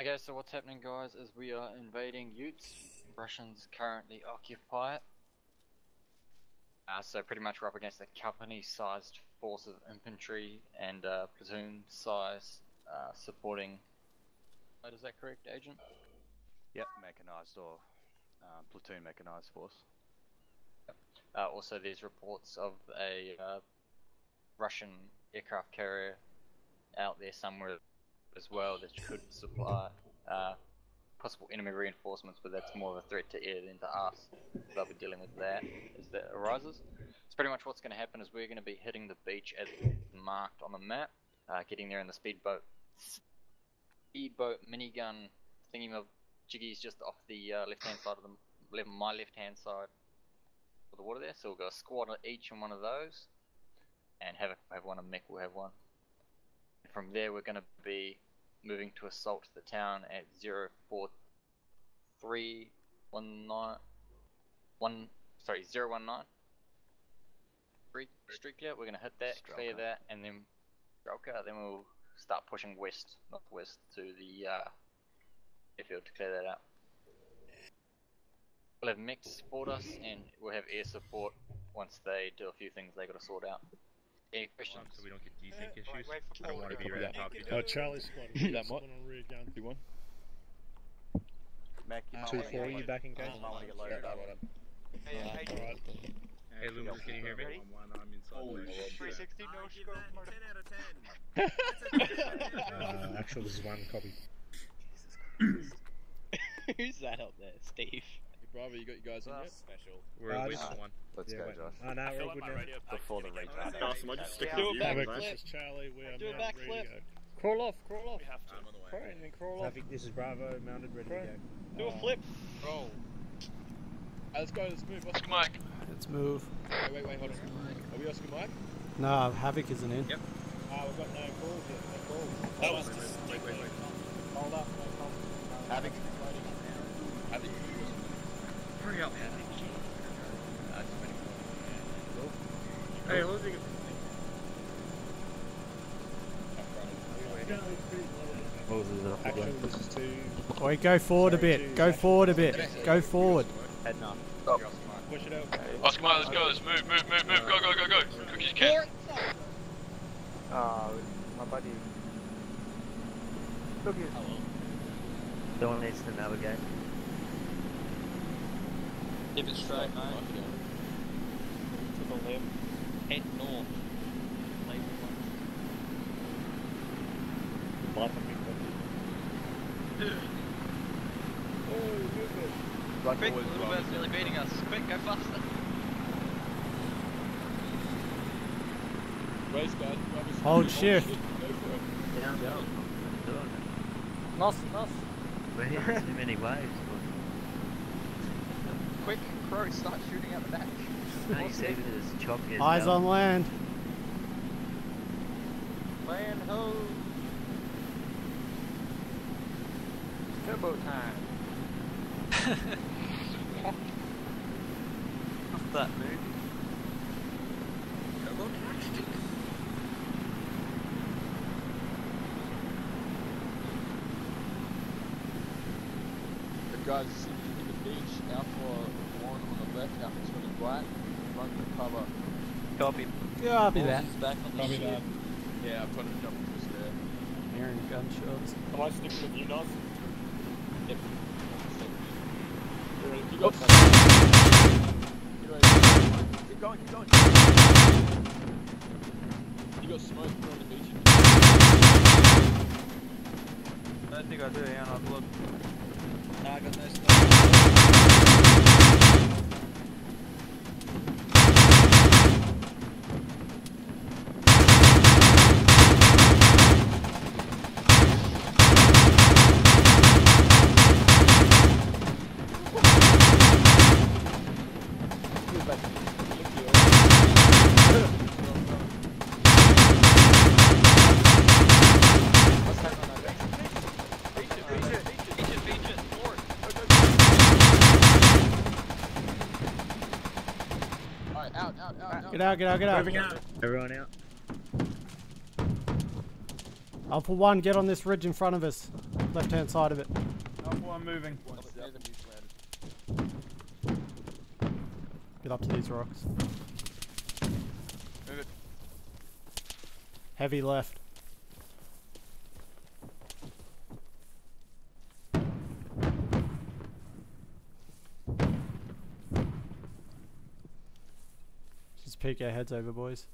Okay, so what's happening, guys, is we are invading Utes. Russians currently occupy it. Uh, so pretty much we're up against a company-sized force of infantry and uh, platoon-sized uh, supporting. Oh, is that correct, Agent? Yep, mechanized or um, platoon mechanized force. Uh, also, there's reports of a uh, Russian aircraft carrier out there somewhere as well that could supply uh, possible enemy reinforcements, but that's more of a threat to air than to us. They'll be dealing with that as that arises. So pretty much what's going to happen is we're going to be hitting the beach as marked on the map, uh, getting there in the speedboat, speedboat minigun thingy of jiggies just off the uh, left-hand side of the left, my left-hand side of the water there. So we'll go a squad on each in one of those, and have a, have one, and Mick will have one. From there, we're going to be moving to assault the town at 04319. One, sorry, 019. Street, we're going to hit that, clear that, and then Strelka, then we'll start pushing west, northwest to the uh, airfield to clear that out. We'll have mix support us, and we'll have air support once they do a few things they got to sort out. Any questions? so we don't get desync issues. wait for I don't want to be right that. on top of you. Uh, Charlie squad. That That might- on rear gun. Do one. Mac, you might two four. get- you back in case? You might want to get loaded up. Hey, hey, Alright. Hey, Loomis, can you hear me? Ready? I'm inside. 360 no scope. Mark. Uh, actually, this is one copy. Who's that up there? Steve. Bravo, you got you guys in yet? Special. We're Uh, at least one. Let's yeah, go, wait. Josh. Oh, no, we're all good now. Before the retard. Awesome, I just stick Yeah. Do with you. back Havoc, flip. this Charlie. We are Do a mounted, back ready flip. to go. Crawl off, crawl off. We have to. I'm on the way. Crawl and then crawl off. Havoc, this is Bravo, mounted, ready to go. Do a flip. Roll. Uh, let's go, let's move. Oscar Mike. Let's move. Wait, wait, wait, hold on. Are we Oscar Mike? No, Havoc isn't in. Yep. Ah, we've got no calls yet. No calls. That was just. Wait, wait, wait. Hold up, no calls. Havoc. I Hurry up. Just waiting. Hey, who's he? Actually, this is two. Wait, go forward a bit. Go forward a bit. Go forward. Heading up. Push it out. Oscar Mike, let's go. Let's move, move, move, move. Go, go, go, go. Quick as you can. Uh, my buddy. Look at. Someone needs to navigate. Keep it straight, mate. to the left. Head north. Light on me, Right Quick, forward, little Rob. bird's nearly beating us. Quick, go faster. Race guys. Hold oh, shift. Go for it. Down, down. Nos, nos. We're hitting too many waves. Quick, crow, start shooting out the back. No, you see there's choppy as Eyes hell. on land. Land ho! Turbo time. What's that, move? Turbo The guys sitting in the beach, Alpha 1 on the left, Alpha 20 right, run for cover. Copy. Yeah, I'll be that. Horses back on the Copy ship. that. Yeah, I'm trying to jump into this there. Hearing gunshots. Am I sticking with you, Nos? Yep. You ready? You got You ready? Keep going, keep going. You got smoke on the beach. I don't think I do, yeah, I've looked. Nah, I got no smoke. What's happening on that back? Beach it, beach it, beach it, beach it, forward. Alright, out, out, out, out. Get out, get out, get out. Everyone out. Alpha 1, get on this ridge in front of us. Left hand side of it. Alpha 1 moving. One south and east landed. Get up to these rocks. Move it. Heavy left. Just peek our heads over, boys.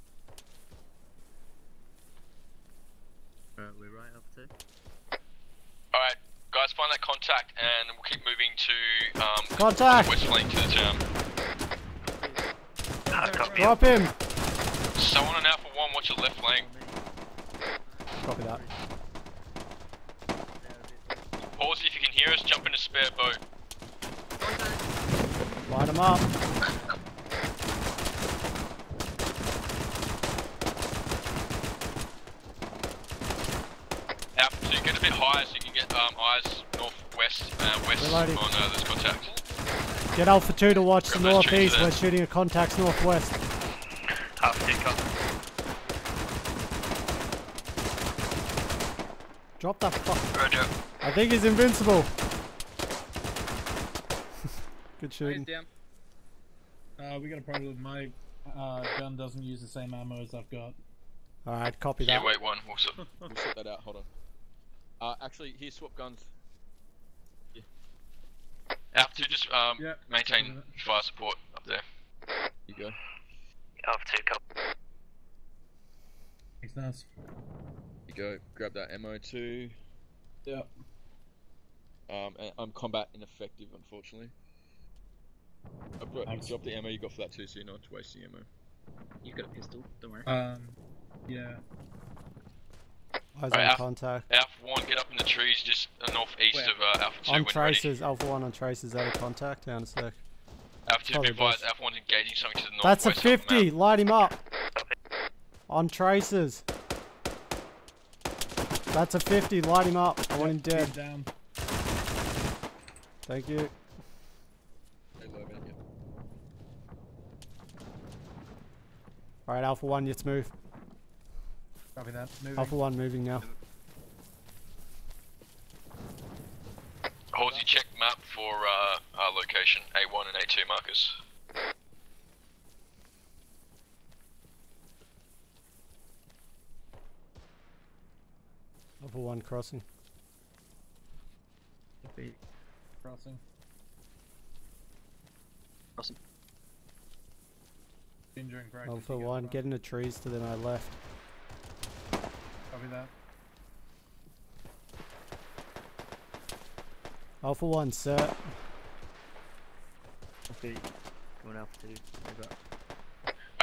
Alright, we're right up to. Alright, guys, find that contact and we'll keep moving to um, Contact! west flank to the town. Drop him! Someone on Alpha 1, watch your left flank. Copy that. Pause if you can hear us, jump in a spare boat. Light him up. Alpha 2, get a bit you can get um, eyes northwest, uh, west Reloading. on uh, those contacts. Get Alpha 2 to watch the Grab those trees northeast. We're shooting at contacts northwest. Half two, copy. Drop that fuck. Roger. I think he's invincible. Good He's shooting. Uh, we got a problem. My uh, gun doesn't use the same ammo as I've got. Alright, copy Yeah, that. wait one. We'll sort- We'll sort that out. Hold on. Uh, actually, here, swap guns. Yeah. Alpha 2, just um, Yeah, maintain fire support up there. You go. Alpha 2, come. Thanks, Nas. You go. Grab that ammo too. Yeah. Um, and I'm combat ineffective, unfortunately. I brought, Thanks. drop the ammo you got for that too, so you're not wasting ammo. You've got a pistol, don't worry. Um, yeah. Eyes Alright, on Alpha- contact. Alpha 1, get up in the trees just uh, northeast Where? of uh, Alpha 2 On when ready. traces. Alpha 1 on traces out of contact. Down a sec. Alpha 2, be advised. Alpha 1's engaging something to the That's a northwest. of the 50. Light him up. On traces. That's a 50. Light him up. I want him dead. down. Thank you. Hey, low man, yeah. Alright, Alpha 1, let's move. Copy that. Moving. Alpha 1 moving now. Halsey, check map for uh, our location, A1 and A2 markers. Alpha 1 crossing. Crossing. Crossing. Injuring practice. Alpha 1, that. get in the trees to the my left. Copy that. Alpha 1 sir. Okay. Going Alpha 2. Move up.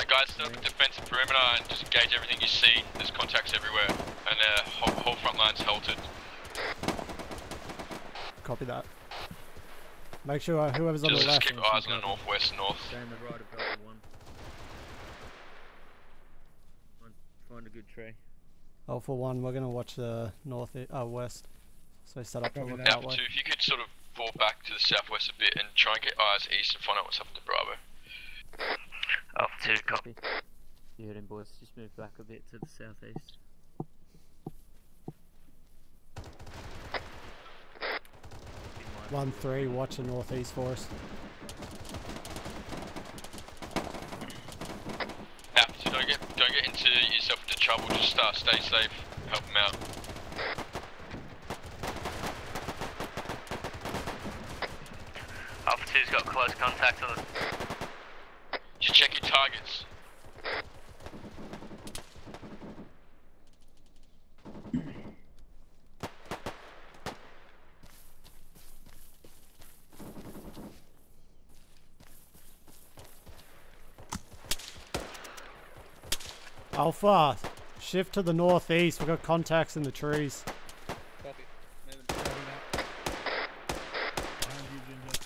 Guys, set up the defensive perimeter and just engage everything you see. There's contacts everywhere, and uh, whole, whole front line's halted. Copy that. Make sure uh, whoever's on Just, the just left. keep eyes on the northwest, north. Stay on the right of Alpha 1. Find, find a good tree. Alpha 1, we're gonna watch the north, uh, west. So set up to Copy look that. that Alpha way. 2, if you could sort of fall back to the southwest a bit and try and get eyes east and find out what's happened to Bravo. Alpha 2, Copy. You heard him, boys. Just move back a bit to the southeast. Keep in mind- 1 3, watch the northeast for us. Alpha 2, don't get, don't get into yourself into trouble, uh, stay safe, help him out. Alpha 2's got close contact on the Just check your targets. Alpha, shift to the northeast. We've got contacts in the trees. Copy. Moving. Copy that. Behind you, Ginger.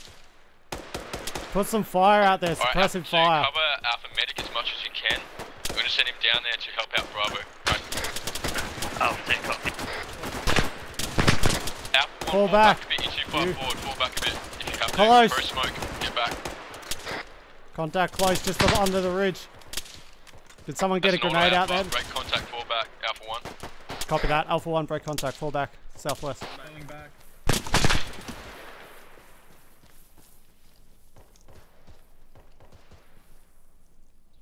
Put some fire out there, Alright, suppressive 2, fire. cover Alpha Medic as much as you can. We're going to send him down there to help out Bravo. Right. Alpha 2 copy. Alpha 1, Fall back. a bit. You're too far forward. Fall back a bit if you have Close. to. Throw smoke. Get back. Contact close, just under the ridge. Did someone get a That's an grenade out all there? Alpha. Break contact. Fall back. Alpha 1. Copy that. Alpha 1, break contact. Fall back. Southwest. Falling back.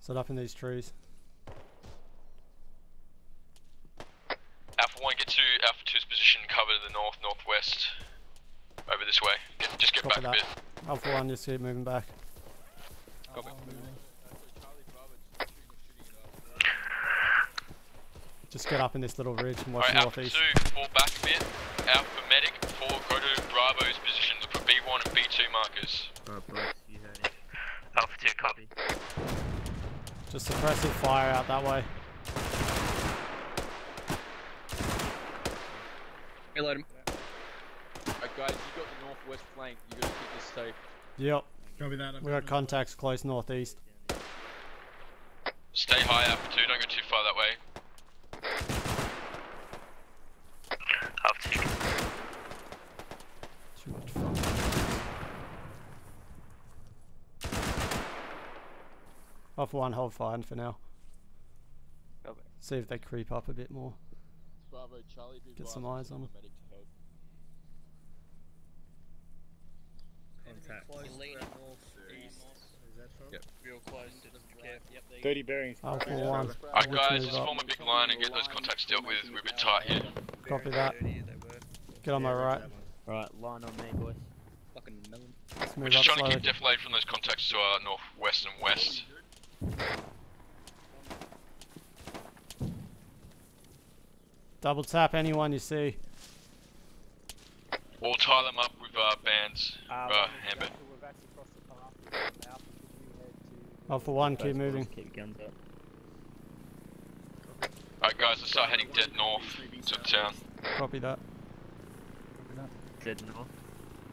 Set up in these trees. Alpha 1, get to Alpha 2's position, cover to the north, northwest. Over this way. Get, just get Copy back a that. bit. Alpha 1, just keep moving back. Copy. Just get up in this little ridge and watch Alright, Alpha northeast. 2, fall back a bit. Alpha Medic, 4, go to Bravo's position. Look for B1 and B2 markers. Oh, Alright, boys, you heard it. Alpha 2, copy. Just suppressive fire out that way. Reload him. Alright guys, you got the northwest flank. You gotta keep this safe. Yep. Copy that. We got contacts close northeast. Stay high, Alpha 2, don't go too far that way. Alpha 2. Too much fun. Alpha 1, hold fire for now. Copy. See if they creep up a bit more. Bravo, Charlie, be Get some eyes on I'm him. a medic to help. Real close. Careful. Yep, 30 bearings. Alpha 1, Alright guys, just up. form a big line and get those contacts dealt with. We're a bit tight here. copy that. Get on my right. Alright, line on me, boys. Fucking melon. We're just trying to keep defilade from those contacts to our northwest and west. Double tap anyone you see. We'll tie them up with uh, bands, uh, handband. Alpha 1, keep Boys, moving. boys, Keep guns up. Alright guys, let's start heading dead north to the town. Copy that. Dead north.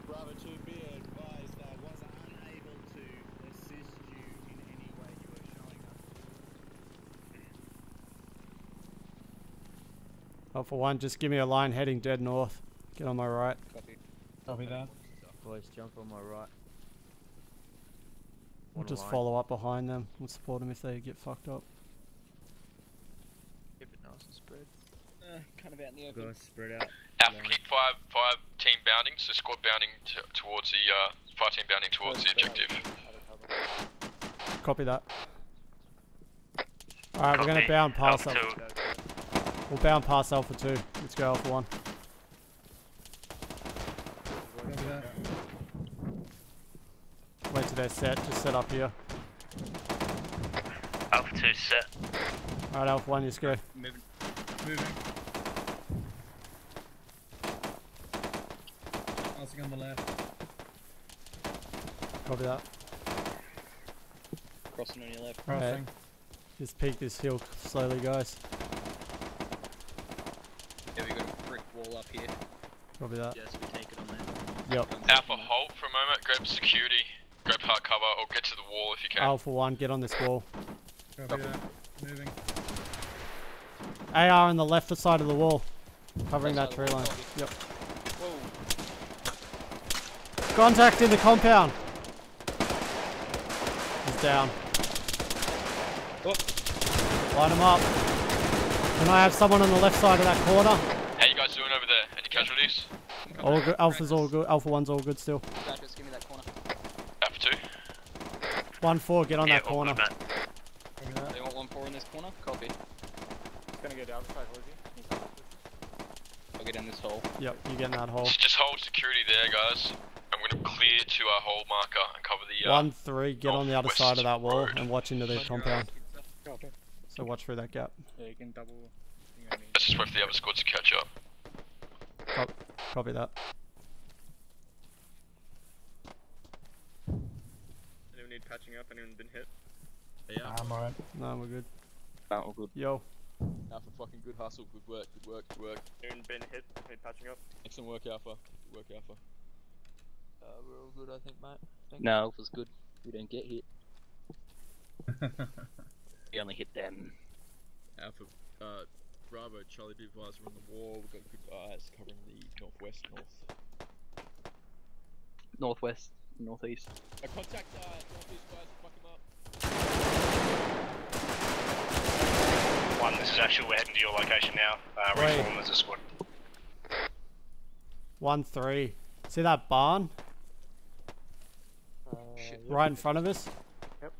Bravo 2, be advised, I was unable to assist you in any way you were showing us. Alpha 1, just give me a line heading dead north. Get on my right. Copy. Copy that. Boys, jump on my right. We'll One just line. follow up behind them. We'll support them if they get fucked up. Keep it nice and spread. Uh, kind of out in the open. Guys, spread out. Alpha, keep five, five team bounding, so squad bounding t- towards the, uh, five team bounding towards the objective. Copy that. Alright, we're gonna bound past Alpha Alpha. 2. We'll bound past Alpha 2. Let's go Alpha 1. Wait till they're set. Just set up here. Alpha 2 set. Alright, Alpha 1, just go. Moving. Moving. Passing on the left. Copy that. Crossing on your left. Crossing. Just peek this hill slowly, guys. Yeah, we got a brick wall up here. Copy that. Yes, we take it on there. Yep. Alpha, hold for a moment, grab security, grab hard cover, or get to the wall if you can. Alpha 1, get on this wall. Copy that. Moving. AR on the left side of the wall. Covering that tree line. the Yep. Whoa. Contact in the compound. He's down. Oh. Line him up. Can I have someone on the left side of that corner? How you guys doing over there? Any casualties? All good. Alpha's all good. Alpha 1's all good still. Backers, give me that corner. Alpha 2? 1-4, get on yeah, that corner. good, mate. They want one four in this corner? Copy. It's gonna go down side, Lizzie. I'll get in this hole. Yep, you get in that hole. Just hold security there, guys. I'm gonna clear to our hole marker and cover the, uh, 1-3, get on the other side of that wall Road. and watch into the compound. Copy. So watch through that gap. Yeah, you can double. thing on me. let's just wait for the other squad to catch up. Cop- Copy that. Anyone need patching up? Anyone been hit? Yeah. I'm alright. No, we're good. Ah, all good. Yo, Alpha, fucking good hustle. Good work. Good work. Good work. Anyone been hit? Need patching up? Excellent work, Alpha. Good work, Alpha. Uh, we're all good, I think, mate. Thank No, Alpha's good. We don't get hit. We only hit them. Alpha, uh, Bravo, Charlie, be advised, we're on the wall. We've got good eyes covering the northwest, north. Northwest, northeast. Uh, contact, uh, northeast guys, fuck him up. One, this is actually, we're heading to your location now. Uh, reform as a squad. One three. See that barn? Right in front of us? Yep.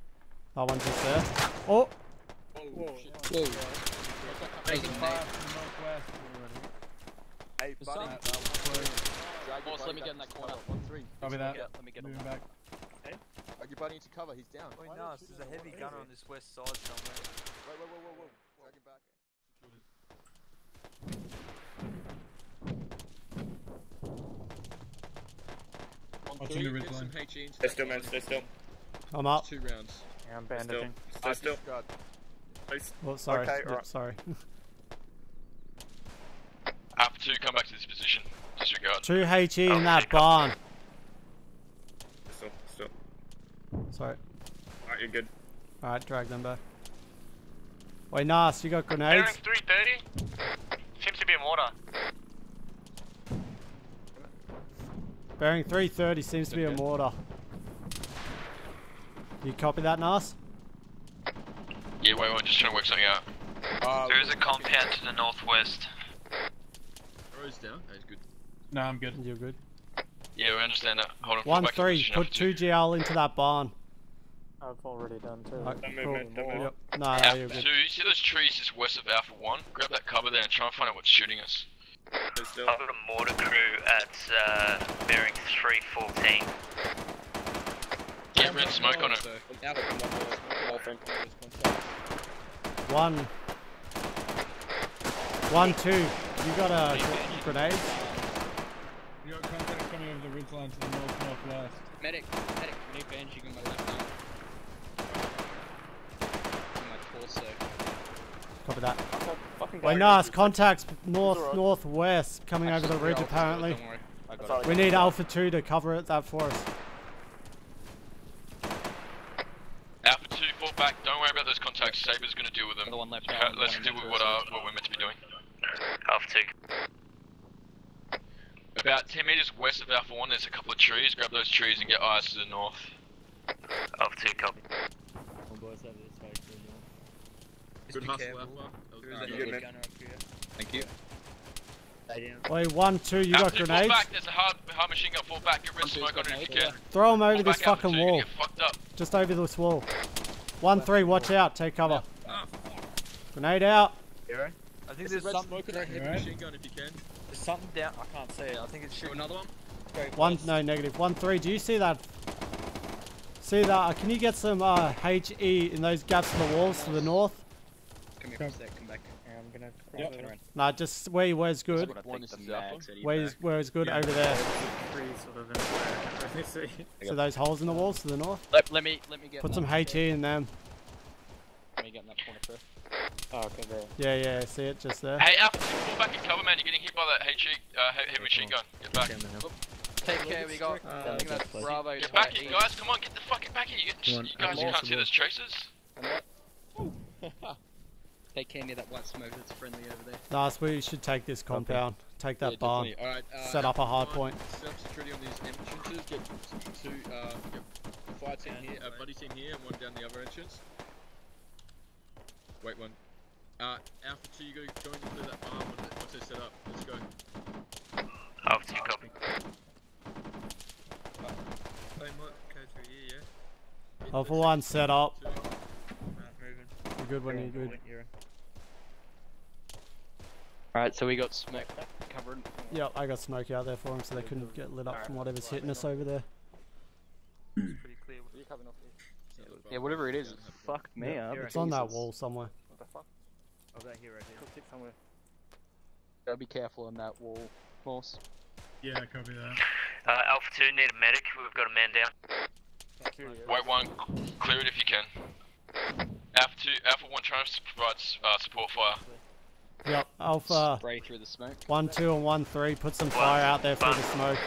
That one's just there. Oh! Whoa. Taking fire from. Hey, buddy. on. Drag your Boss, let me get in that corner. One three. Copy that. Yeah, let me get him. Moving back. Drag your buddy into cover. He's down. Oh, nice. There's a heavy gunner on this west side somewhere. Wait, wait, wait, wait, wait. Drag him back. Watching the ridge Get some line. HE into Stay that still, man. line. Stay still. I'm up. Two rounds. Yeah, I'm Stay still. bandaging. Stay still. Please. Oh, sorry. Okay, Yep, alright. sorry. Alpha 2, come back to this position. Disregard. Two HE in that barn. Stay still. Still. Sorry. Alright, you're good. Alright, drag them back. Wait, Nas, you got grenades? 330. Seems to be in water. Bearing 330 seems to be a mortar. You copy that, Nas? Yeah, wait, wait, just trying to work something out. Uh, There is a compound to the northwest. Rose down. That is good. No, I'm good. You're good. Yeah, we understand that. Hold on. One three. Put two GL into that barn. I've already done too. Okay, Don't move, cool. man. Don't move. Yep. No, no, Alpha you're 2, good. you see those trees just west of Alpha 1? Grab that cover there and try and find out what's shooting us. Stay still. I've got a mortar crew at uh, bearing 314. Get red smoke on it. So, Alpha one One. One, two. You got a gr- grenade? You got contact coming over the ridge line to the north northwest. Medic, medic, need bandaging on my left arm. On my torso. Copy that. Fucking Wait, Nas, contacts north northwest coming over the ridge apparently. Don't worry, I got it. We need Alpha 2 to cover it, that for us. Alpha 2, fall back. Don't worry about those contacts. Saber's gonna deal with them. Another one left Okay, let's deal with what, uh, what we're meant to be doing. Alpha 2. About 10 meters west of Alpha 1, there's a couple of trees. Grab those trees and get eyes to the north. Alpha 2, copy. Good be hustle, careful. Alpha. That was There is good. You good, man? gunner up here. Thank you. Wait, one, two, you got Alpha 2, fall grenades? back. There's a hard, hard machine gun. Fall back. Get red smoke on it if you can. Throw them over Fall this back, fucking 2, wall. gonna get fucked up. Just over this wall. One, three, watch out, take cover. Ah, Grenade out. I think There's there's red smoke on that heavy Alright. machine gun if you can. There's something down. I can't see it. I think it's Do shooting. another one. One, no, negative. One, three, do you see that? See that? Uh, Can you get some uh, HE in those gaps in the walls to the north? Come here for a sec, come back. Yeah, I'm gonna. Yep. Turn around. Nah, just where where's good. What, one, this is Alpha. Where's where is good over there. Three sort of in a way. I can't really see. So those holes in the walls to the north. Let, let me, let me get Put some HE in them. Let me get in that corner first. Oh, okay, there. Yeah, yeah, I see it just there. Hey, Alpha 2, fall back and cover, man. You're getting hit by that HE, uh, he- heavy machine gun. Get back. Down the hill. Take care, we got, I think that's Bravo Get back here, guys. Come on, get the fucking back here. You, Come on, you guys you can't see those traces. Take care near that white smoke that's friendly over there. Nice, we should take this compound. Take that Yeah, barn. definitely. Alright, uh, Set up a hard Alpha point. one, Set up security on these entrances. Get two, uh, get fire team here, a buddy team here, and one down the other entrance. Wait one. Uh, Alpha 2, you go, go in and clear that barn once they're set up. Let's go. Alpha 2, copy. They might go through here, yeah? Alpha 1 set up. Two. You're good when you're good. Alright, so we got smoke covered. Yep, I got smoke out there for them so they couldn't get lit up from whatever's hitting us over there. Pretty clear. Yeah, whatever it is, it fucked me up. It's on that wall somewhere. What the fuck? Oh, that here, right here. Cooked it somewhere. Gotta be careful on that wall, Morse. Yeah, copy that. Uh, Alpha 2, need a medic. We've got a man down. White 1, clear it if you can. Alpha 2, Alpha 1, trying to provide uh, support fire. Yep, Alpha Spray through the smoke. 1 2 and 1 3. Put some fire out there for the smoke.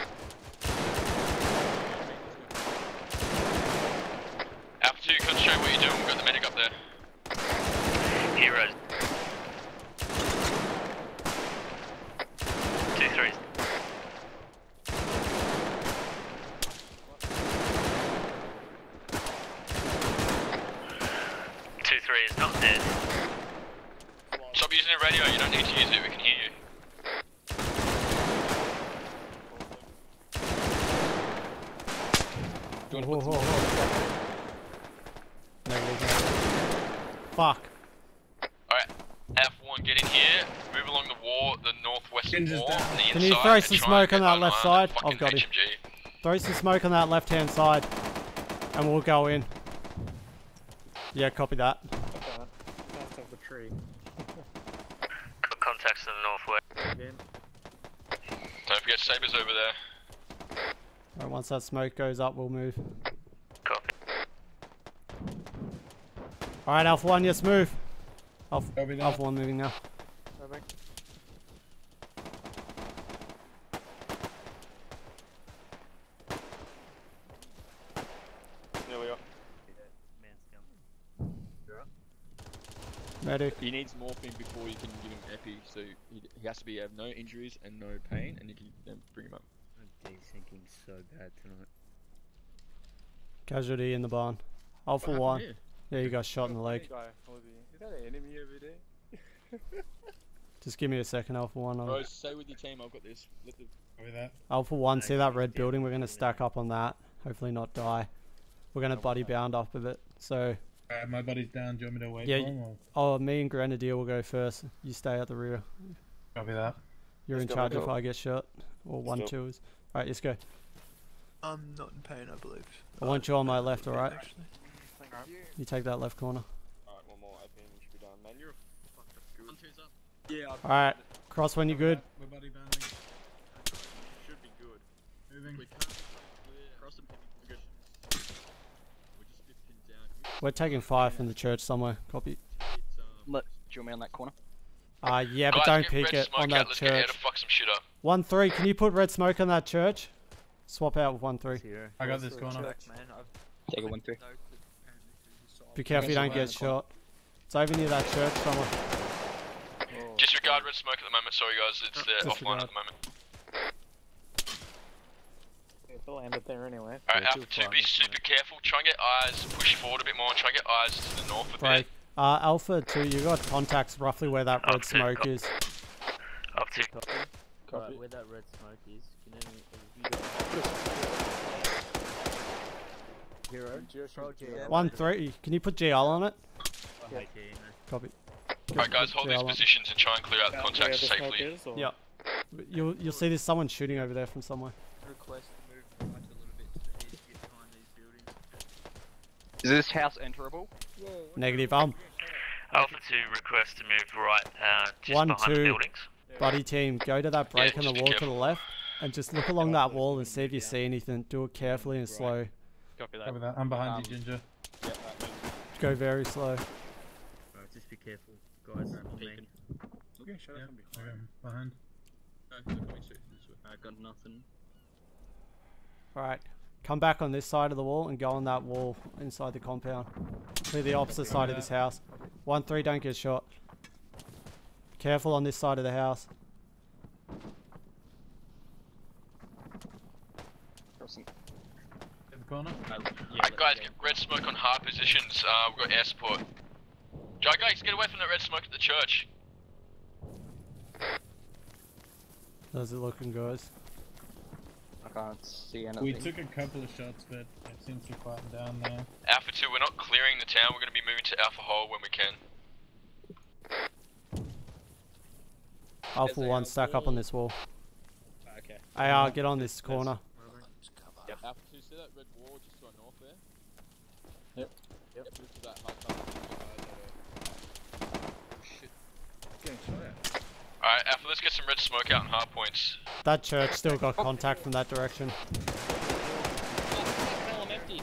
Alpha 2, concentrate what you're doing. We've got the medic up there. Heroes. Two threes. Two three is not dead. Stop using the radio, you don't need to use it, we can hear you. Whoa, whoa, whoa. Negative. Fuck. Alright, F1, get in here, move along the wall, the northwestern Ginger's wall, the Can you throw some smoke on that left side? I've got fucking him. HMG. Throw some smoke on that left hand side. And we'll go in. Yeah, copy that. Left of the tree. Got contacts to the northwest. Don't forget Sabres over there. Alright, once that smoke goes up, we'll move. Alright, Alpha 1, yes, move. Alpha, Copy that. Alpha 1 moving now. There we are. Medic. He needs morphine before you can give him epi, so he, he has to be have no injuries and no pain, and you can then bring him up. I'm desyncing so bad tonight. Casualty in the barn. Alpha 1. happened Yeah, you got shot in the leg. Is that an enemy over there? Just give me a second, Alpha 1. I'll- Bro, stay with your team. I've got this. Let the Copy that. Alpha 1, see that red building? We're going to stack up on that. Hopefully not die. We're going to buddy bound up with it. So, Alright, my buddy's down. Do you want me to wait Yeah, for him? Or... oh, me and Grenadier will go first. You stay at the rear. Copy that. You're Let's in charge if. I get shot. Or one, go. two is. Alright, let's go. I'm not in pain, I believe. I want you on my left, alright? Actually. You take that left corner. Alright, one more AP and we should be done. Man, you're a fucking good. One, two's up. Yeah, Alright, cross when you're good. We're buddy bounding. Should be good. Moving. We can't cross the pin. We're good. We're just 15 down. We're taking fire from the church somewhere. Copy. It's, um, Let, do you want me on that corner? Uh, yeah, but Guys, don't peek it on out, that let's get here church. to fuck some shit up. 1 3, can you put red smoke on that church? Swap out with 1 3. Zero. I got this corner. Take a one three. Be careful you don't get shot. It's over near that church somewhere. Disregard red smoke at the moment, sorry guys, it's uh, offline at the moment. It'll end up there anyway. Alright, Alpha 2, be super careful, try and get eyes, push forward a bit more, and try and get eyes to the north a Break. bit. Uh, Alpha 2, you got contacts roughly where that red Alpha two, smoke copy. is. Up to Right, where that red smoke is, can any of you guys... Hero? 1 3, can you put GL on it? Yeah. Okay. Copy. Alright guys, hold these GL on. positions and try and clear out the contacts the safely. is, or- You'll, you'll see there's someone shooting over there from somewhere. Request move a little bit to the east, behind these buildings. Is this house enterable? Negative. Um, Alpha 2 request to move right uh, just One, behind the buildings. buddy team, go to that break Yeah, in the wall to the left and just look along that wall and see if you see anything. Do it carefully and slow. Copy that. Copy that. I'm behind Um, you, Ginger. Yeah, that. Go very slow. Right, just be careful, guys. for me. Okay, shut Yeah. up. Okay, I'm behind. No, they're coming straight this way. I got nothing. Alright, come back on this side of the wall and go on that wall inside the compound. Clear the opposite side of this house. 1 3, don't get shot. Careful on this side of the house. Crossing. In the corner. Alright guys, get red smoke on hard positions, uh, we've got air support. Jai guys, get away from that red smoke at the church. How's it looking, guys? I can't see anything. We took a couple of shots, but it seems to be quieting down there. Alpha 2, we're not clearing the town, we're going to be moving to Alpha Hole when we can. Alpha 1, stack up on this wall. Okay. AR, get on this corner. Yep. Alpha 2, see that red wall just to our north there? Yep. Yep. Move to that hard top. Shit. Getting shot at. Alright, Alpha, let's get some red smoke out in hard points. That church still got contact from that direction. Hell, I'm empty.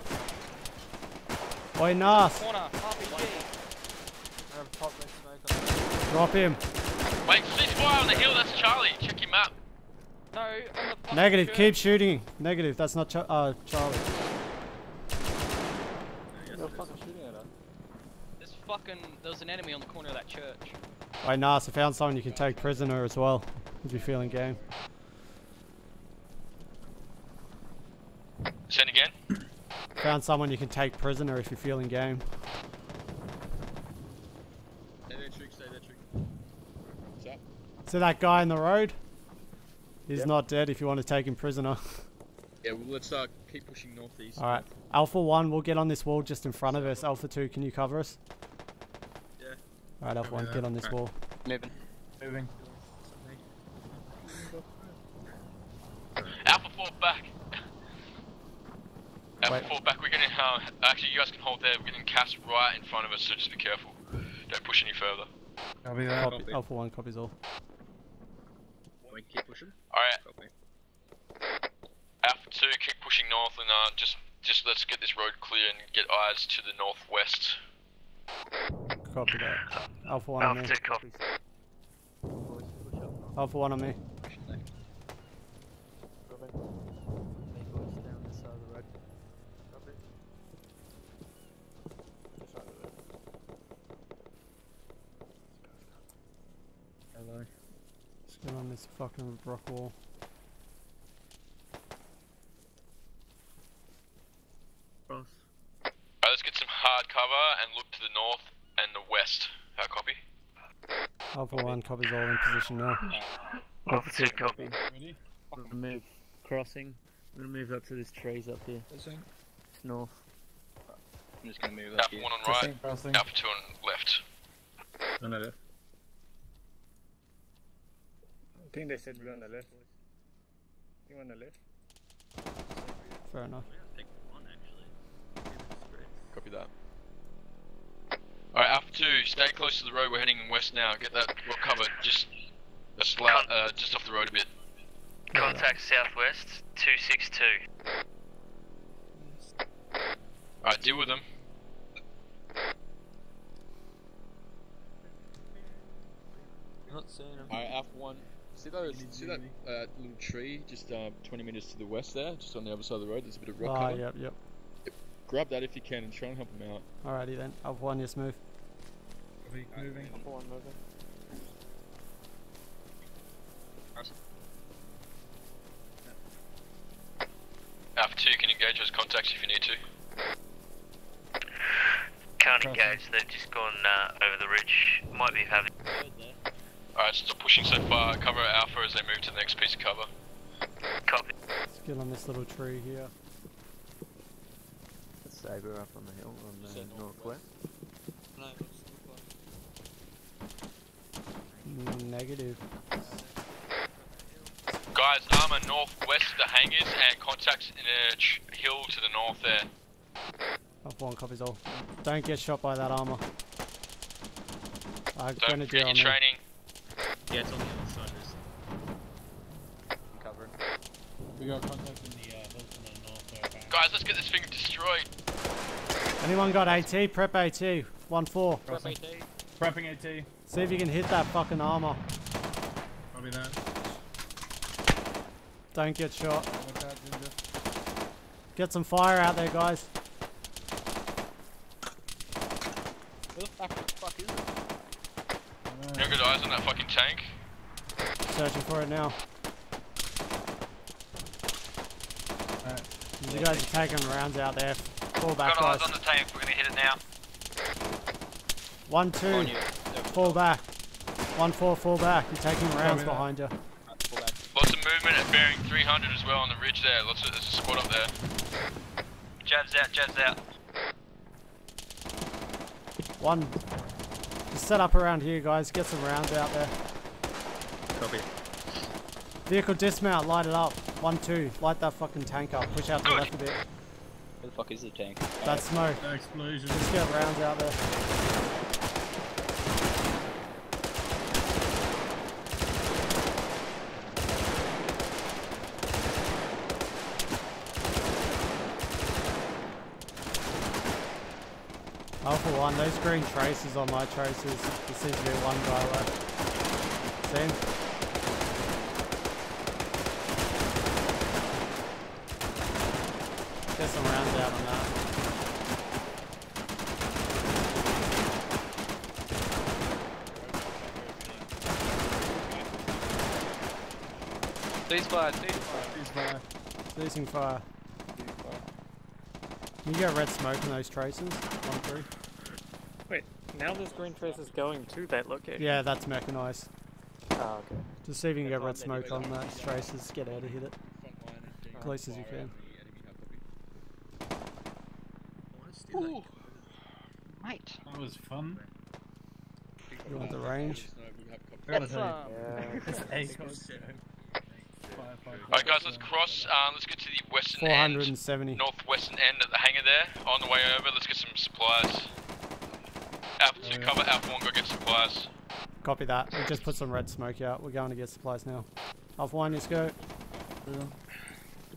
Oi, Nas! Corner, RPG. Drop him. Wait, ceasefire on the hill, that's Charlie, check your map. No, on the fucking Negative, church. keep shooting. Negative, that's not Ch- uh, Charlie. They're fucking shooting at us. There's fucking. There was an enemy on the corner of that church. Oi, Nas, I found someone you can take prisoner as well. If you're feeling game. Send again. Found someone you can take prisoner if you're feeling game. Stay there, Trick, stay there, Trick. What's up? To that guy in the road. He's Yep. not dead if you want to take him prisoner. Yeah, well, let's uh, keep pushing northeast. Alright. Alpha 1, we'll get on this wall just in front of us. Alpha 2, can you cover us? Yeah. Alright, Alpha 1, get on this wall. Moving. Moving. Alpha 4 back. Alpha Wait. 4 back, we're getting, uh, actually you guys can hold there, we're getting cast right in front of us, so just be careful. Don't push any further. Copy that. Copy. Alpha 1 copies all. We keep pushing. Alright, Copy. Alpha 2, keep pushing north and uh, just, just let's get this road clear and get eyes to the northwest. Copy that. Alpha 1 on me. Alpha 2 copy. Alpha 1 on me. Let's get on this fucking rock wall. Cross. Alright, let's get some hard cover and look to the north and the west. How copy? Alpha 1 copies all in position now. Alpha 2 copy. Ready? I'm gonna move crossing. I'm gonna move up to these trees up here. Crossing. It's north. I'm just gonna move up Alpha here. 1 on right, Crossing. Crossing. Alpha 2 on left. No, no, left. I think they said we're on the left. You on the left? Fair enough. Take one actually. Copy that. Alright, Alpha 2, stay close to the road, we're heading west now, get that well covered, just, a slight, uh, just off the road a bit. Contact southwest 262. Alright, deal with them. Not seeing him. Alright, Alpha 1. See those? See that uh, little tree just uh, 20 meters to the west there, just on the other side of the road? There's a bit of rock Ah, cover. yep, yep. Grab that if you can and try and help him out. Alrighty then. Alpha 1, yes, move. Copy. Moving. One moving. Alpha 2, can engage those contacts if you need to. Can't Crossing. engage, they've just gone uh, over the ridge. Might be having. Alright, stop pushing so far, cover Alpha as they move to the next piece of cover. Copy. Let's get on this little tree here. Saber up on the hill on the northwest. No, it's not quite. Negative. Guys, armor northwest of the hangars and contacts in a ch- hill to the north there. Alpha 1 copies all. Don't get shot by that armor. I'm Don't gonna forget deal your on training. Yeah, it's on the other side of this. Covering. We got contact in the uh, hills to the north. Guys, let's get this thing destroyed. Anyone got AT? Prep AT. 1-4. Crossing. Prepping AT. See if you can hit that fucking armor. Copy that. Don't get shot. Watch out, Ginger. Get some fire out there, guys. Where the fuck, fuck is it? I You know. got good eyes on that fucking tank? Searching for it now. Alright. You guys are taking rounds out there. Fall back, Got eyes guys. on the tank, we're gonna hit it now. One, two. Fall back. One, four, fall back. You're taking rounds behind you. Lots of movement at bearing 300 as well on the ridge there. Lots of, there's a squad up there. Jabs out, jabs out. One. Just set up around here, guys. Get some rounds out there. Copy. Vehicle dismount. Light it up. One, two. Light that fucking tank up. Push out to the left a bit. Where the fuck is the tank? That's smoke. No explosion. Just get rounds out there. Alpha 1, those green traces on my traces. There seems to be one guy left. See him? Get some rounds out on that. Ceasefire, ceasefire. Ceasefire. Ceasing fire. Can you get red smoke in those traces? One three. Wait, now there's green traces going to that location. Yeah, that's mechanized. Oh, okay. Just see if you can get red smoke on you that got it. traces. Get out of hit it. Close as you can. Ooh. Mate. That was fun. You want the range? Alright guys, let's cross, um, let's get to the western end, northwestern end at the hangar there. On the way over, let's get some supplies. Alpha 2 cover, Alpha 1 go get supplies. Copy that. We just put some red smoke out. We're going to get supplies now. Alpha 1, let's go.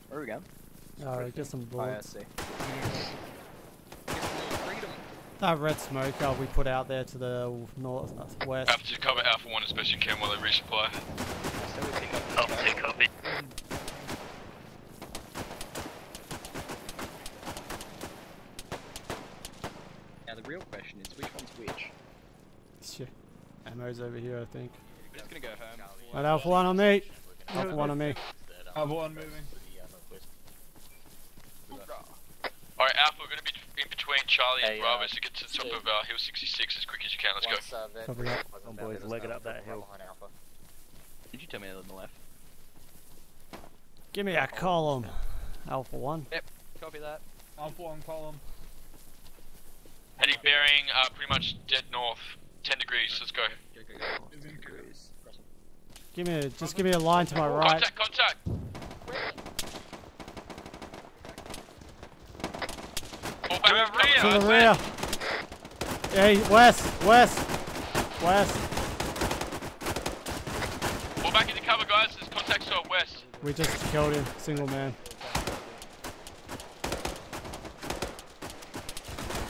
Where are we going? Uh, get some Oh, yeah, I bullets. see. That red smoke uh, we put out there to the north uh, west. Alpha 2 cover, Alpha 1 as best you can while they resupply. Alpha 2 copy. Now the real question is which one's which? Shit. Ammo's over here, I think. Just gonna go home. Right, Alpha 1 on me. Alpha 1 on me. Alpha 1 moving. Alright, Alpha, we're gonna be in between Charlie and Hey, Bravo, uh, so get to the top Steve. of uh, Hill 66 as quick as you can, let's Once, go. uh, that Copy that. wasn't Come on, bad, boys, leg it up that if we're hill. Behind Alpha. Did you tell me on the left? Give me a column. Alpha 1. Yep. Copy that. Alpha 1 column. Heading bearing, uh, pretty much dead north, 10 degrees, let's go. Ten degrees. Give me a, just give me a line to my right. Contact, contact! Fall back to To the rear. Hey, west, west, west. Fall back into cover, guys, there's contacts to our west. We just killed him, single man.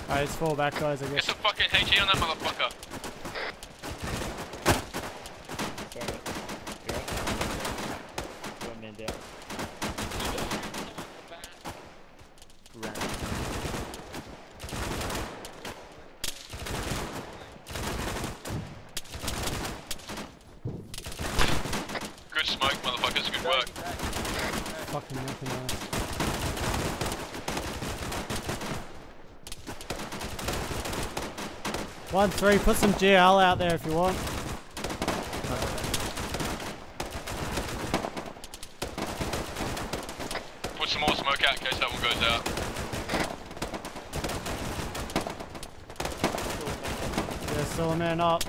Alright, let's fall back, guys, I Get guess. some fucking HE on that motherfucker. One man down. Good smoke, motherfuckers, good work. Fucking nothing else. One three, put some GL out there if you want. Put some more smoke out in case that one goes out. There's still a man up.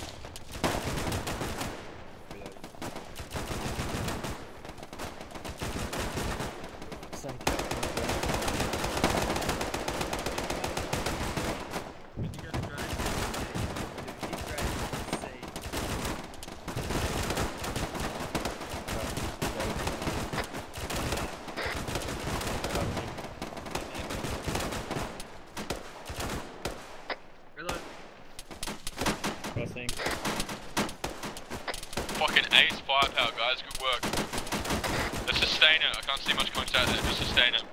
Crossing. Fucking ace firepower, guys, good work. Let's sustain it, I can't see much contact there, just sustain it.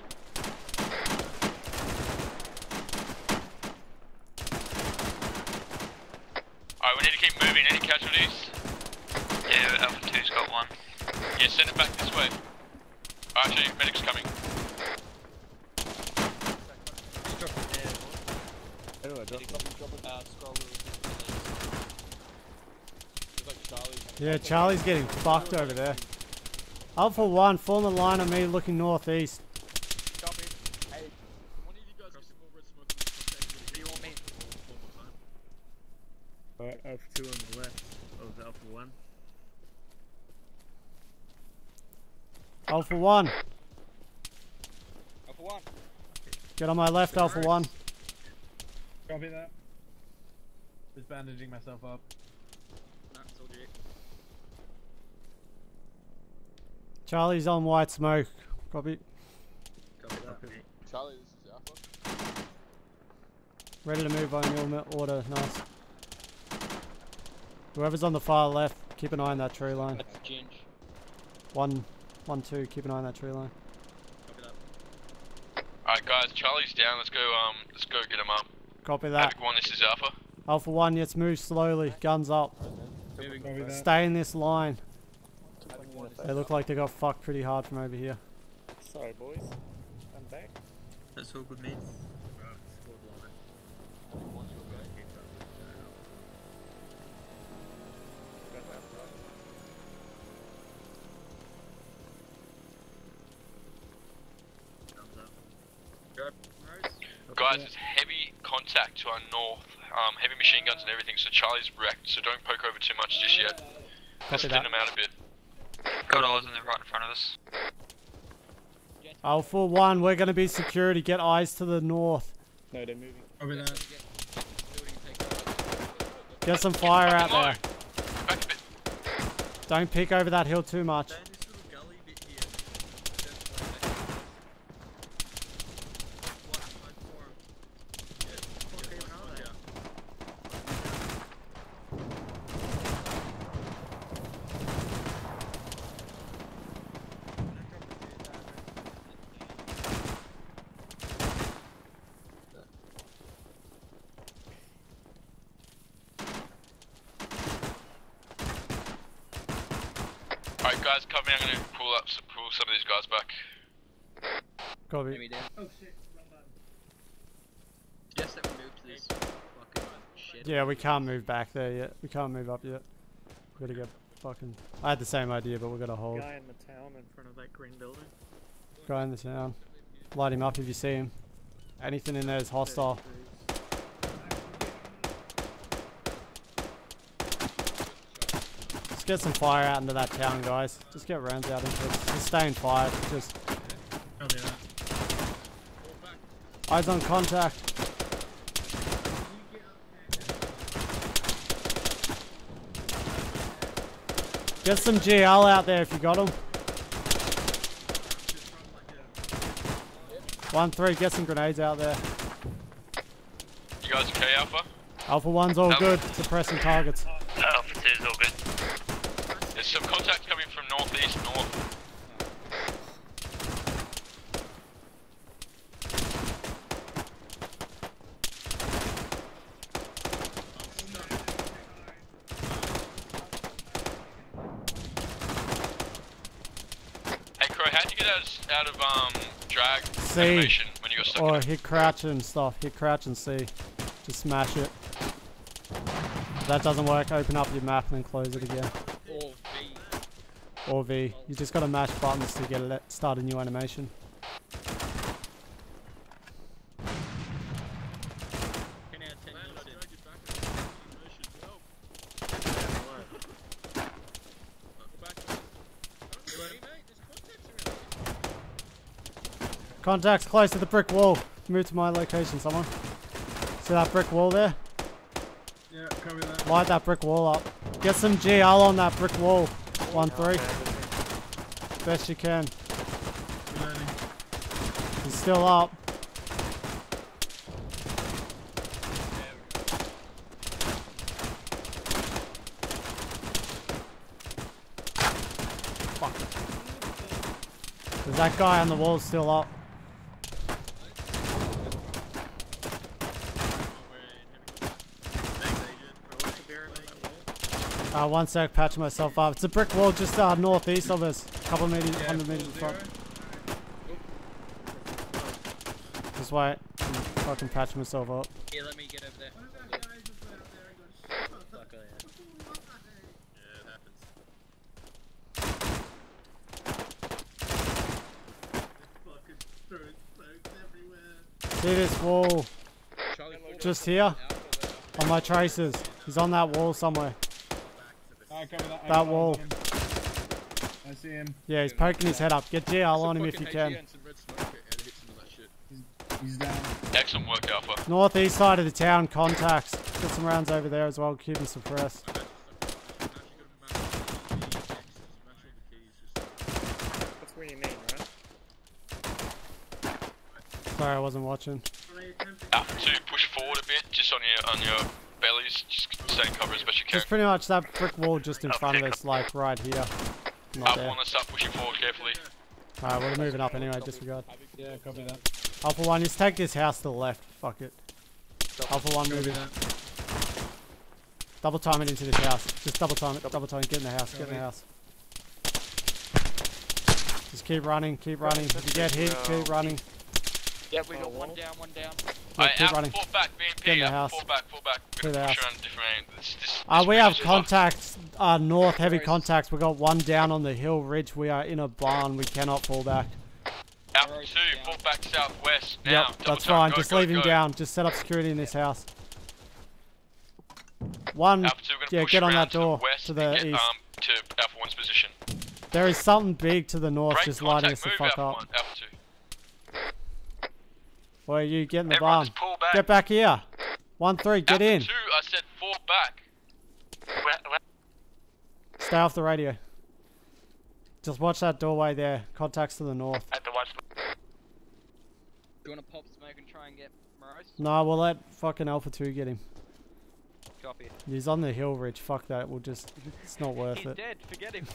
Alright, we need to keep moving, any casualties? Yeah, Alpha 2's got one. Yeah, send it back this way. Actually, medic's coming. How do I drop it? Yeah, Charlie's getting fucked over there. Alpha 1, form a line on me looking northeast. Alright, Alpha 2 on the left of Alpha 1. Alpha 1, Alpha 1. get on my left, Alpha 1. Copy that. Just bandaging myself up. Charlie's on white smoke. Copy. Charlie, this is Alpha. Ready to move on your order. Nice. Whoever's on the far left, keep an eye on that tree line. That's Ginge. One, one, two. Keep an eye on that tree line. Alright guys, Charlie's down, let's go, um, let's go get him up. Copy that. Havoc 1, this is Alpha. Alpha 1, let's move slowly. Guns up. Copy that. Stay in this line. They look like they got fucked pretty hard from over here. Sorry, boys. I'm back. That's all good, mate. Guys, it's heavy contact to our north, um, heavy machine guns and everything, so Charlie's wrecked, so don't poke over too much just yet. Let's thin them out a bit. Got eyes on them right in front of us. Oh, Alpha 1, we're going to be security. Get eyes to the north. No, they're moving. Over there. Get some fire out there. Back a bit. Don't peek over that hill too much. Down this little gully bit here. That's why they- What, like for 'em? Yeah, fuck even are they? Alright, guys. I'm gonna pull up, pull some of these guys back. Copy. Oh shit, wrong button. Suggest that we move to this fucking shed. Yeah, we can't move back there yet. We can't move up yet. We gotta get fucking. I had the same idea, but we gotta hold. Guy in the town in front of that green building. Guy in the town. Light him up if you see him. Anything in there is hostile. Just get some fire out into that town, guys. Just get rounds out into it. Just stay in fire. Just eyes on contact. Get some GL out there if you got them. One three, get some grenades out there. You guys okay, Alpha? Alpha one's all Alpha. good. Suppressing targets. Alpha 2's all good. There's some contact coming from northeast, north. Hey Crow, how'd you get out of, out of um drag C. animation when you got stuck in Or it? hit crouch and stuff. Hit crouch and C. Just smash it. If that doesn't work, open up your map and then close it again. Or V. Or V. You just gotta mash buttons to get it start a new animation. 10 out of 10 Nielsen. Contacts close to the brick wall. Move to my location, someone. See that brick wall there? Yeah, copy that. Light that brick wall up. Get some GL on that brick wall. One three. Best you can. Reloading. He's still up. Fuck. There's that guy on the wall still up. Uh, one sec, patch myself up. It's a brick wall just uh, northeast of us. couple meters, Yeah, 100 meters in full front. zero. Just wait. and fucking patch myself up. Here, let me get over there. Fuck, oh, yeah. Yeah, it happens. Fucking throwing smokes everywhere. See this wall Charlie, just here on my traces. He's on that wall somewhere. Alright, copy that. That wall. I see him. Yeah, he's poking his head up. Get GL Some on him if you fucking can. HE and some red smoke and it hits into that shit. He's down. Excellent work, Alpha. Northeast side of the town, contacts. Get some rounds over there as well. Keep him suppressed. I've actually got a match all the keys, match all the keys, just That's what you mean, right? Sorry, I wasn't watching. Alpha 2, push forward a bit, just on your on your bellies. Just stay in cover as best you can. It's pretty much that brick wall just in front of us, like right here. Not Alpha there. 1, let's start pushing forward carefully. Alright, we're moving up anyway, disregard. Yeah, copy that. Alpha 1, just take this house to the left. Fuck it. Alpha 1, Copy moving. that. Double time it into this house. Just double time it, double time it. Get in the house, get in the house. Just keep running, keep running. If you get hit, keep running. Yep, we got one down, one down. Yeah, Alright, keep running. fall back, in BMP, the house. fall back, fall back. We're gonna push house. around a different angle. This, this, Uh, this we have is contacts, uh, north, heavy Right. contacts. We got one down on the hill ridge. We are in a barn. We cannot fall back. Alpha 2, fall back southwest now. Yep, Double that's time, fine. go, Just go, leave him down. Just set up security in this house. One, 2, we're yeah, get on around that to the door west to the get, east. Um, to Alpha 1's position. There is something big to the north, Break just lighting us the fuck Alpha up. 1, Alpha 2. Where are you getting the Everyone barn? just pull back. Get back here. One three, get Alpha in. 2, I said fall back. Stay off the radio. Just watch that doorway there. Contacts to the north. At the watch. Do you want to pop smoke and try and get Morose? No, we'll let fucking Alpha 2 get him. Copy. He's on the hill ridge. Fuck that. We'll just. It's not worth He's it. dead. Forget him.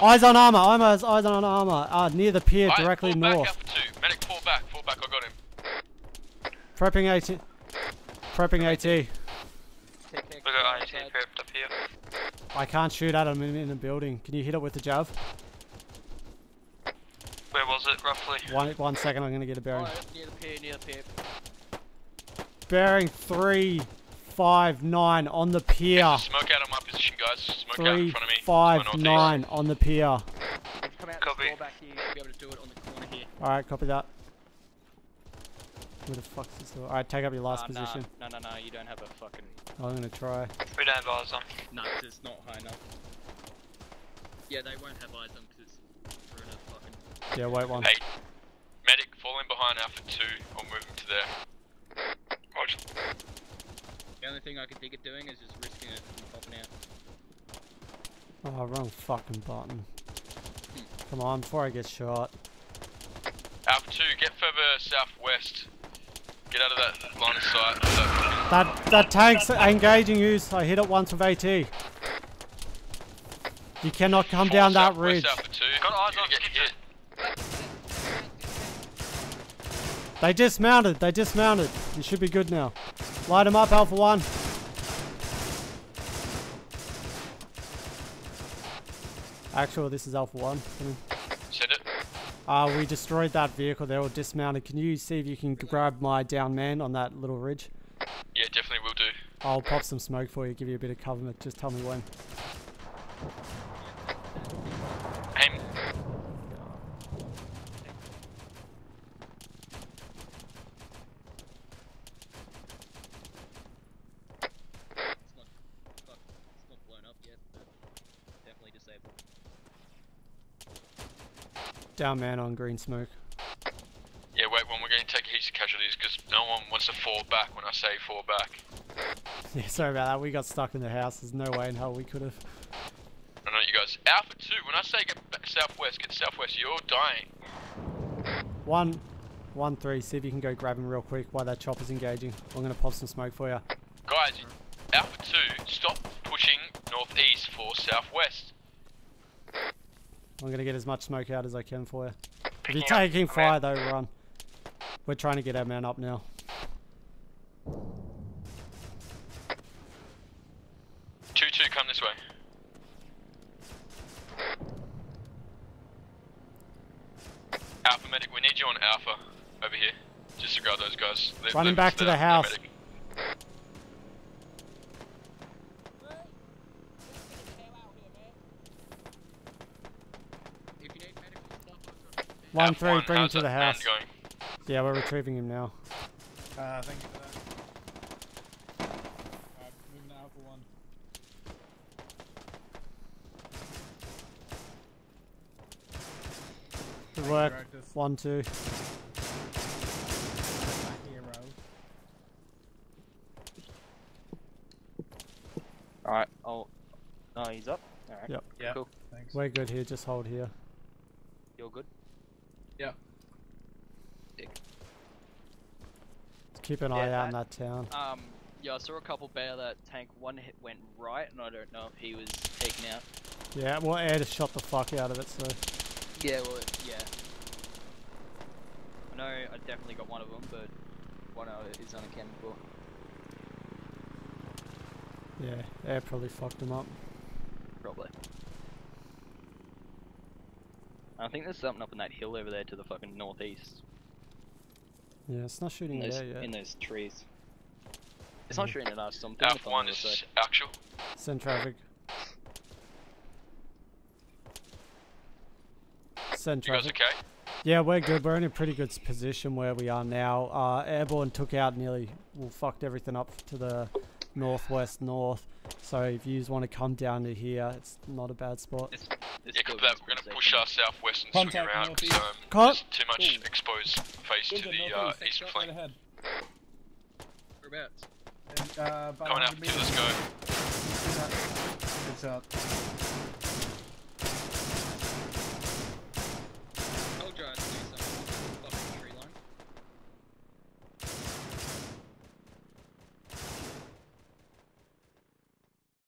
Eyes on armor. Eyes, eyes on armor. Uh, near the pier, Alright, directly fall north. Alpha 2. Medic, fall back, fall back, I got him. Prepping AT. Prepping AT. We got AT prepped up here. I can't shoot at him in, in the building. Can you hit it with the jav? Where was it, roughly? One, one second, I'm gonna get a bearing. Oh, near the pier, near the pier. Bearing three, five, nine on the pier. Smoke out of my position, guys. Smoke out in front of me. five, To my northeast. nine on the pier. Come out Copy. this door back here. You should be able to do it on the corner here. Alright, copy that. Where the fuck's this door? Alright, take up your last nah, position. No, no, no. You don't have a fucking. I'm gonna try. We don't have eyes on. No, 'cause it's not high enough. Yeah, they won't have eyes on because we're in a fucking. Yeah, wait one. Hey, medic, fall in behind Alpha 2 or move him to there. Roger. The only thing I can think of doing is just risking it and popping out. Oh, wrong fucking button. Hmm. Come on, before I get shot. Alpha 2, get further southwest. Get out of that line of sight. that- That that tank's engaging you. so I hit it once with AT. You cannot come Fall down that southwest, ridge. Alpha 2. Got eyes on, get hit. They dismounted. They dismounted. You should be good now. Light him up, Alpha One. Actual, this is Alpha One. Send it. Uh, we destroyed that vehicle. They were dismounted. Can you see if you can grab my down man on that little ridge? Yeah, definitely will do. I'll pop some smoke for you, give you a bit of cover. but Just tell me when. Aim. It's not, fuck, it's not blown up yet, but definitely disabled. Down man on green smoke. Yeah, wait, when we're going to take heaps of casualties because no one wants to fall back when I say fall back. Yeah, sorry about that. We got stuck in the house. There's no way in hell we could have. I know you guys. Alpha 2, when I say get back southwest, get southwest, you're dying. One, one, three. See if you can go grab him real quick while that chopper's engaging. I'm gonna pop some smoke for you. Guys, Alpha 2, stop pushing northeast for southwest. I'm gonna get as much smoke out as I can for you. If you're taking come fire though, run. We're trying to get our man up now. Two two, come this way. Alpha medic, we need you on Alpha over here. Just to grab those guys. Running back to the house. medic. If you need medical stuff, I've got One, Alpha three, bring him to the house. going? Yeah, we're retrieving him now. Uh, thank you for that. Alright, moving to Alpha 1. Good work. One, two. Alright, I'll. Oh, he's up? Alright. Yep. Yeah. Cool. Thanks. We're good here. Just hold here. You're good? Yeah. Just keep an eye out in that- that town. Um, yeah, I saw a couple bear that tank. One hit went right, and I don't know if he was taken out. Yeah, well, air just shot the fuck out of it. So Yeah, well, yeah. I know I definitely got one of them, but one of it is unaccounted for. yeah, air probably fucked him up. Probably. I think there's something up in that hill over there to the fucking northeast. Yeah, it's not shooting In at those, air yet. in those trees. It's not Mhm. shooting at us, so I'm thinking Alpha on 1 the other is side. actual. Send traffic. Send traffic. okay? You guys okay? Yeah, we're good. We're in a pretty good position where we are now. Uh, Airborne took out nearly, well, fucked everything up to the northwest north. So if you just want to come down to here, it's not a bad spot. Yeah, that. We're gonna push our southwest and swing around because um, there's too much exposed face to the uh, northeast, eastern right flank. ahead. Whereabouts? And, uh, Coming out, let's go. Good shot.